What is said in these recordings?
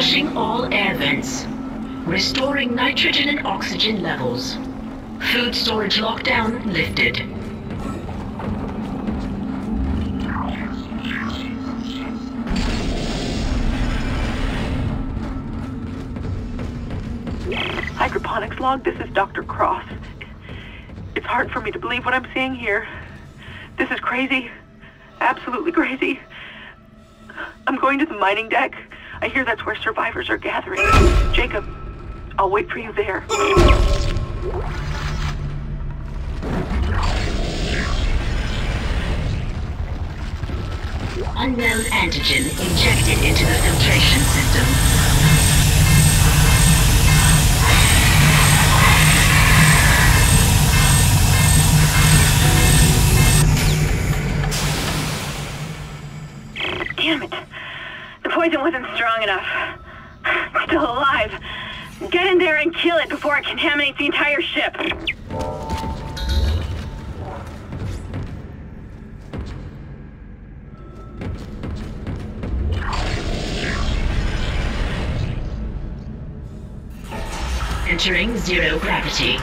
Flushing all air vents. Restoring nitrogen and oxygen levels. Food storage lockdown lifted. Hydroponics log, this is Dr. Cross. It's hard for me to believe what I'm seeing here. This is crazy. Absolutely crazy. I'm going to the mining deck. I hear that's where survivors are gathering. Jacob, I'll wait for you there. Unknown antigen injected into the filtration system. Contaminates the entire ship. Entering zero gravity.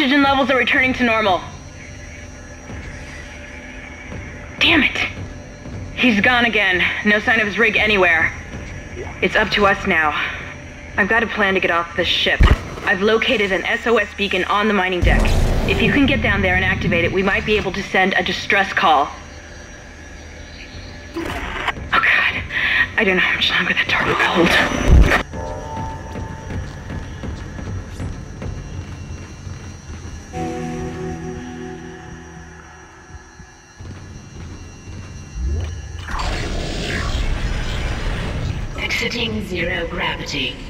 Oxygen levels are returning to normal. Damn it. He's gone again. No sign of his rig anywhere. It's up to us now. I've got a plan to get off this ship. I've located an SOS beacon on the mining deck. If you can get down there and activate it, we might be able to send a distress call. Oh god. I don't know how much longer that door will hold. Exiting zero gravity.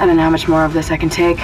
I don't know how much more of this I can take.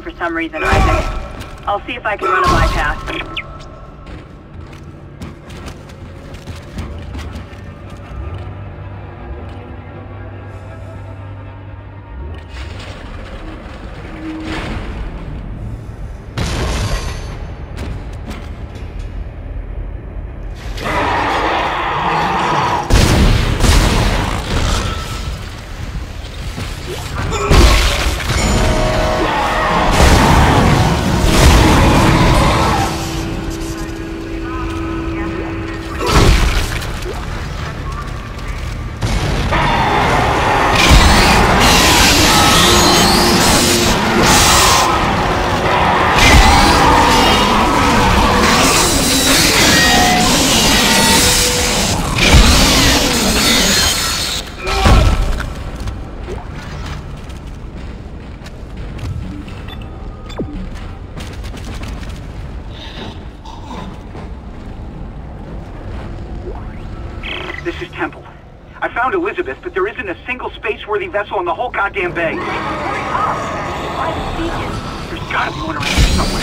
For some reason, Isaac. I'll see if I can run a bypass. Vessel in the whole goddamn bay. There's gotta be one around here somewhere.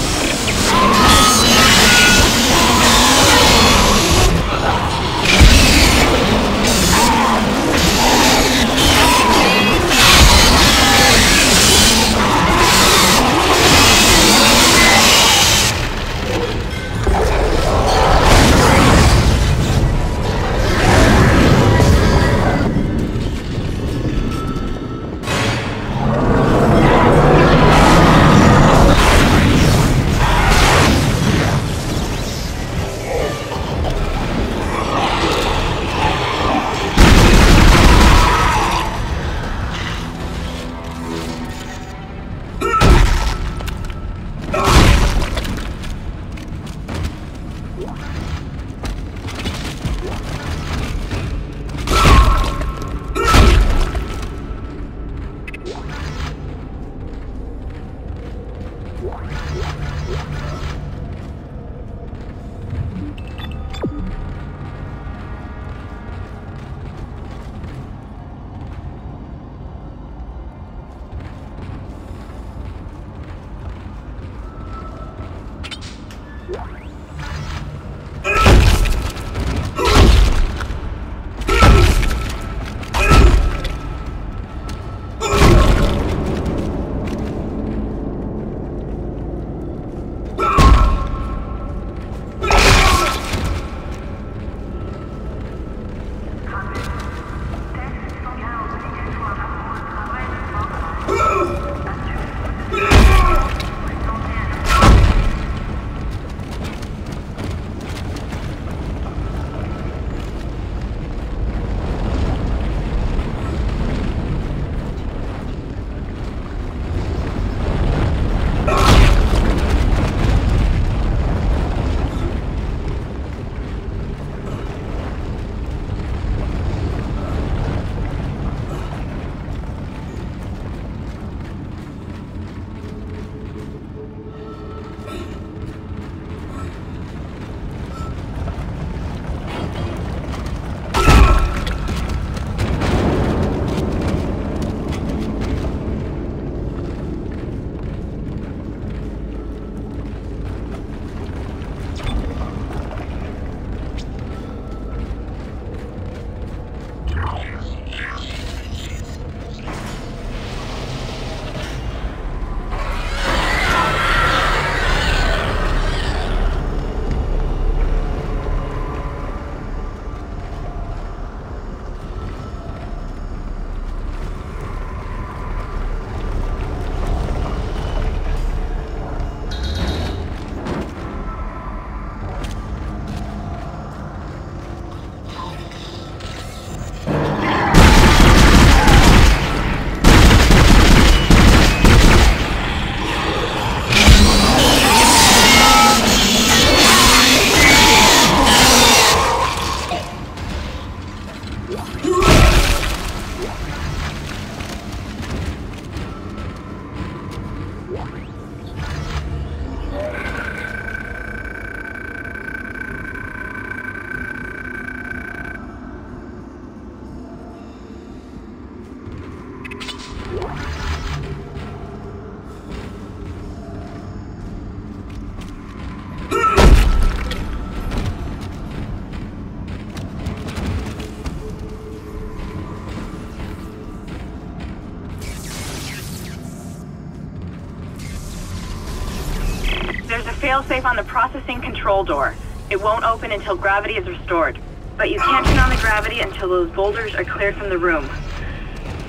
Failsafe on the processing control door. It won't open until gravity is restored. But you can't turn on the gravity until those boulders are cleared from the room.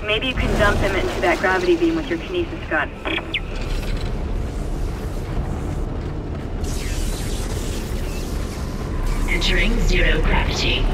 Maybe you can dump them into that gravity beam with your kinesis gun. Entering zero gravity.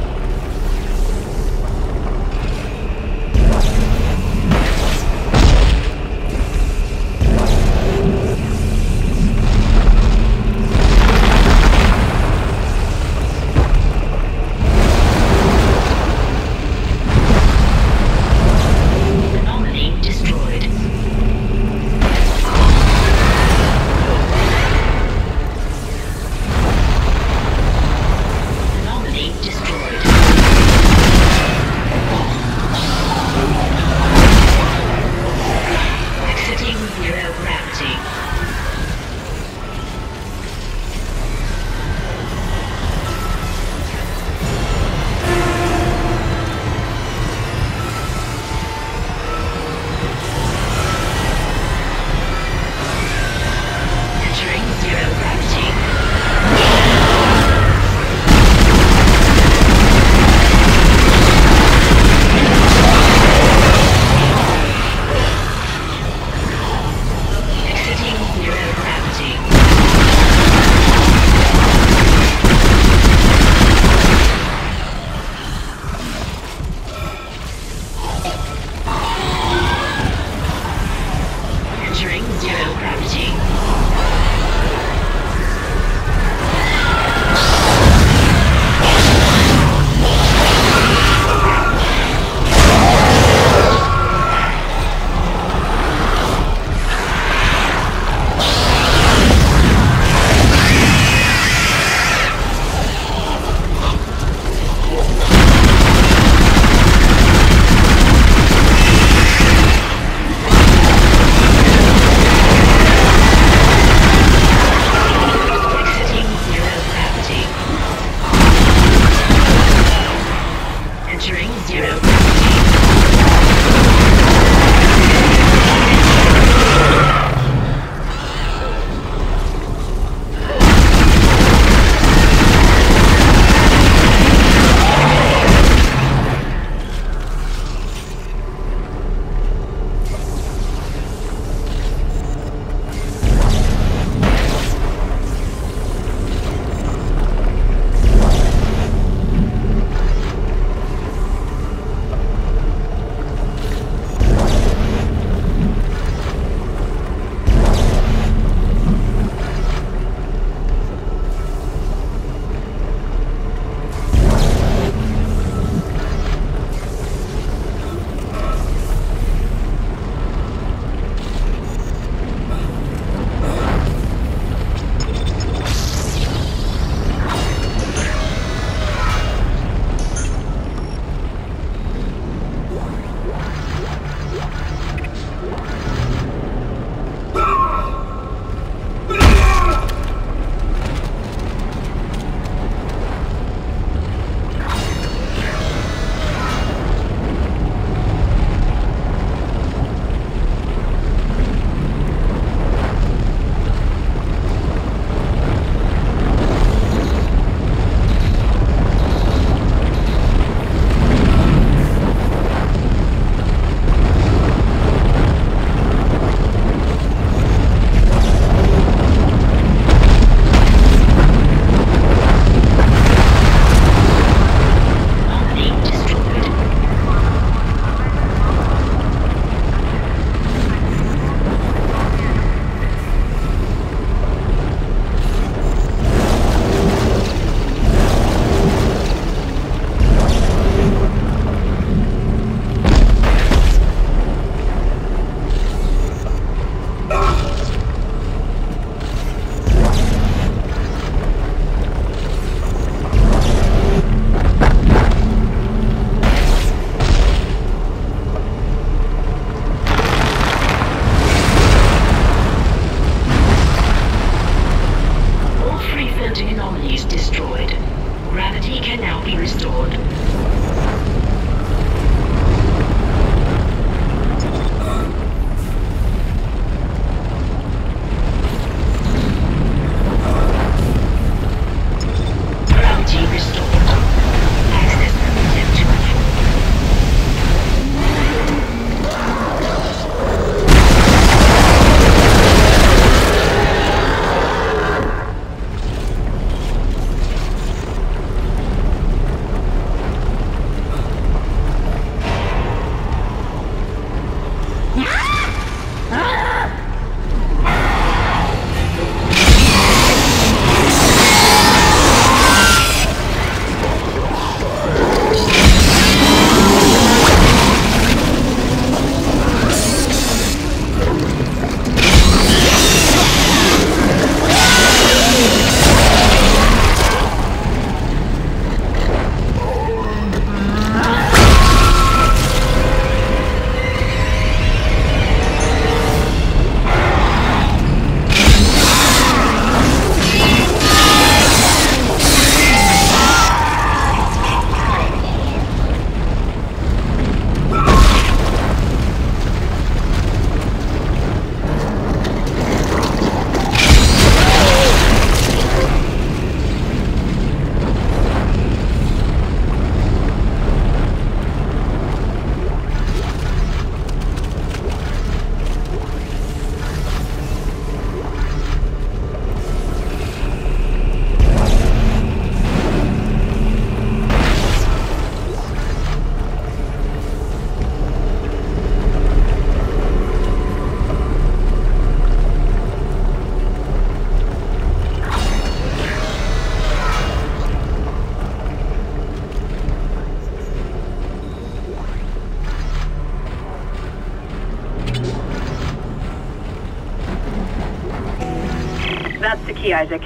Isaac.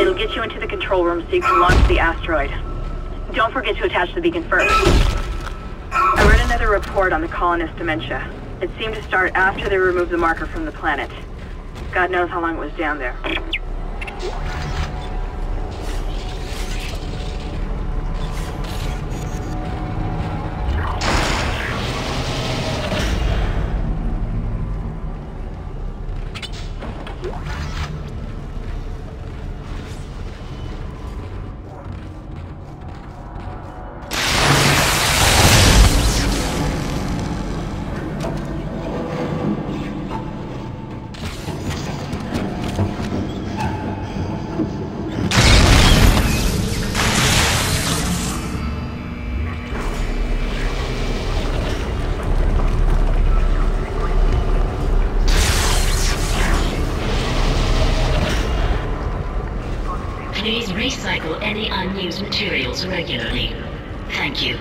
It'll get you into the control room so you can launch the asteroid. Don't forget to attach the beacon first. I read another report on the colonist dementia. It seemed to start after they removed the marker from the planet. God knows how long it was down there. Any unused materials regularly. Thank you.